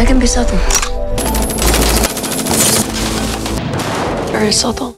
I can be subtle. Very subtle.